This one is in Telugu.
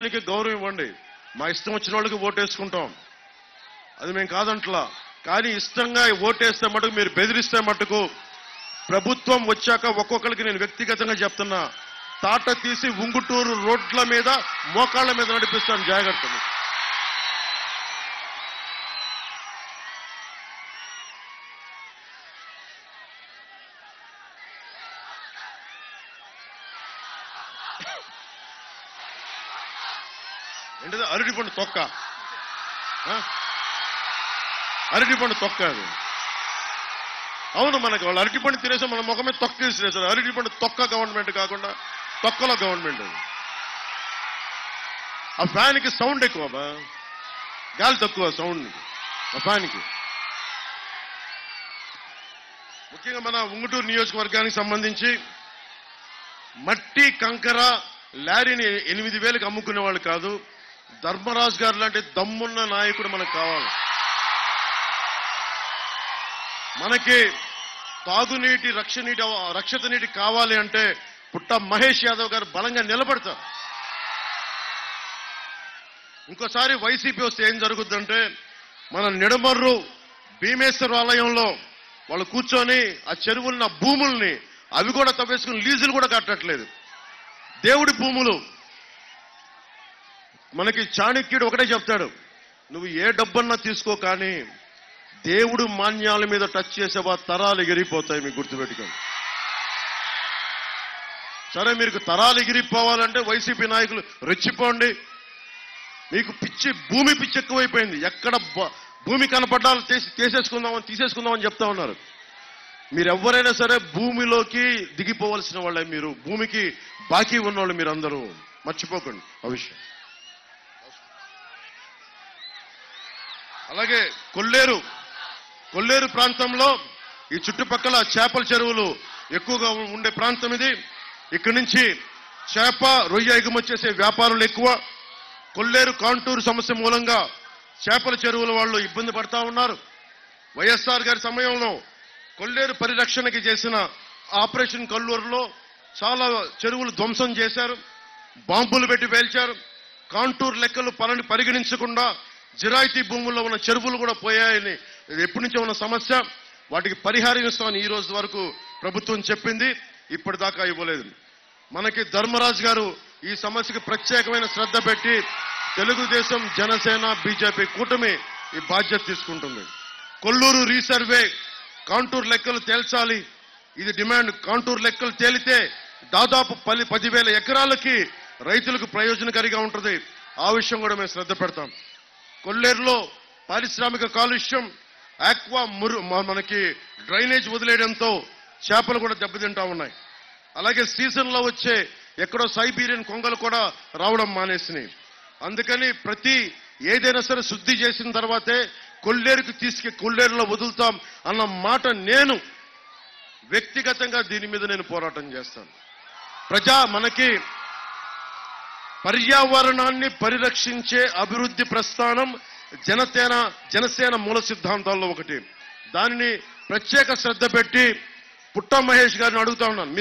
దానికి గౌరవం ఇవ్వండి. మా ఇష్టం వచ్చిన వాళ్ళకి ఓటేసుకుంటాం. అది మేము కాదంట్లా. కానీ ఇష్టంగా ఓటేస్తే మటుకు మీరు బెదిరిస్తే మటుకు ప్రభుత్వం వచ్చాక ఒక్కొక్కరికి నేను వ్యక్తిగతంగా చెప్తున్నా. తాట తీసి ఉంగుటూరు రోడ్ల మీద మోకాళ్ళ మీద నడిపిస్తాను జాగ్రత్తలు. ఏంటిది అరటిపండు తొక్క. అరటిపండు తొక్క అది. అవును మనకి వాళ్ళు అరటిపండు తినేసి మన ముఖమే తొక్క వేసిరేసారు అరటిపండు తొక్క గవర్నమెంట్ కాకుండా తొక్కలో గవర్నమెంట్ అది. ఆ ఫ్యాన్కి సౌండ్ ఎక్కువ బా గాలి తక్కువ సౌండ్ ఆ ఫ్యాన్కి. ముఖ్యంగా మన ఉంగుటూరు నియోజకవర్గానికి సంబంధించి మట్టి కంకర లారీని ఎనిమిది వేలకు అమ్ముకునే వాళ్ళు కాదు. ధర్మరాజు గారు లాంటి దమ్మున్న నాయకుడు మనకు కావాలి. మనకి తాగునీటి రక్షనీటి రక్షిత నీటి కావాలి అంటే పుట్ట మహేష్ యాదవ్ గారు బలంగా నిలబడతారు. ఇంకోసారి వైసీపీ వస్తే ఏం జరుగుద్దంటే మన నిడమర్రు భీమేశ్వర ఆలయంలో వాళ్ళు కూర్చొని ఆ చెరువున్న భూముల్ని అవి కూడా తవ్వేసుకుని లీజులు కూడా కట్టట్లేదు. దేవుడి భూములు మనకి చాణక్యుడు ఒకటే చెప్తాడు నువ్వు ఏ డబ్బన్నా తీసుకో కానీ దేవుడు మాన్యాల మీద టచ్ చేసేవా తరాలు ఎగిరిపోతాయి మీకు గుర్తుపెట్టుకోండి. సరే మీకు తరాలు ఎగిరిపోవాలంటే వైసీపీ నాయకులు రెచ్చిపోండి. మీకు పిచ్చి భూమి పిచ్చి ఎక్కువైపోయింది. ఎక్కడ భూమి కనపడ్డా తీసి తీసేసుకుందామని తీసేసుకుందామని చెప్తా ఉన్నారు. మీరు ఎవరైనా సరే భూమిలోకి దిగిపోవలసిన వాళ్ళే మీరు. భూమికి బాకీ ఉన్నవాళ్ళు మీరు అందరూ మర్చిపోకండి ఆ విషయం. అలాగే కొల్లేరు కొల్లేరు ప్రాంతంలో ఈ చుట్టుపక్కల చేపల చెరువులు ఎక్కువగా ఉండే ప్రాంతం ఇది. ఇక్కడి నుంచి చేప రొయ్య ఎగుమతి చేసే వ్యాపారులు ఎక్కువ. కొల్లేరు కాంటూరు సమస్య మూలంగా చేపల చెరువుల వాళ్ళు ఇబ్బంది పడతా ఉన్నారు. వైఎస్ఆర్ గారి సమయంలో కొల్లేరు పరిరక్షణకి చేసిన ఆపరేషన్ కల్లూరులో చాలా చెరువులు ధ్వంసం చేశారు. బాంబులు పెట్టి పేల్చారు. కాంటూర్ లెక్కలు పని పరిగణించకుండా జిరాయితీ భూముల్లో ఉన్న చెరువులు కూడా పోయాయని ఇది ఎప్పటి నుంచో ఉన్న సమస్య. వాటికి పరిహారం ఇస్తామని ఈ రోజు వరకు ప్రభుత్వం చెప్పింది. ఇప్పటిదాకా ఇవ్వలేదు. మనకి ధర్మరాజు గారు ఈ సమస్యకి ప్రత్యేకమైన శ్రద్ధ పెట్టి తెలుగుదేశం జనసేన బీజేపీ కూటమి ఈ బాధ్యత తీసుకుంటుంది. కొల్లూరు రీసర్వే కాంటూర్ లెక్కలు తేల్చాలి. ఇది డిమాండ్. కాంటూర్ లెక్కలు తేలితే దాదాపు పది పదివేల ఎకరాలకి రైతులకు ప్రయోజనకారిగా ఉంటుంది. ఆ విషయం కూడా మేము శ్రద్ధ పెడతాం. కొల్లేరులో పారిశ్రామిక కాలుష్యం ఆక్వా మురు మనకి డ్రైనేజ్ వదిలేయడంతో చేపలు కూడా దెబ్బతింటా ఉన్నాయి. అలాగే సీజన్లో వచ్చే ఎక్కడో సైబీరియన్ కొంగలు కూడా రావడం మానేసినాయి. అందుకని ప్రతి ఏదైనా సరే శుద్ధి చేసిన తర్వాతే కొల్లేరుకు తీసుకు కొల్లేరులో వదులుతాం అన్న మాట నేను వ్యక్తిగతంగా దీని మీద నేను పోరాటం చేస్తాను. ప్రజా మనకి పర్యావరణాన్ని పరిరక్షించే అభివృద్ధి ప్రస్థానం జనసేన జనసేన మూల సిద్ధాంతాల్లో ఒకటి. దానిని ప్రత్యేక శ్రద్ధ పెట్టి పుట్ట మహేష్ గారిని అడుగుతా ఉన్నాను.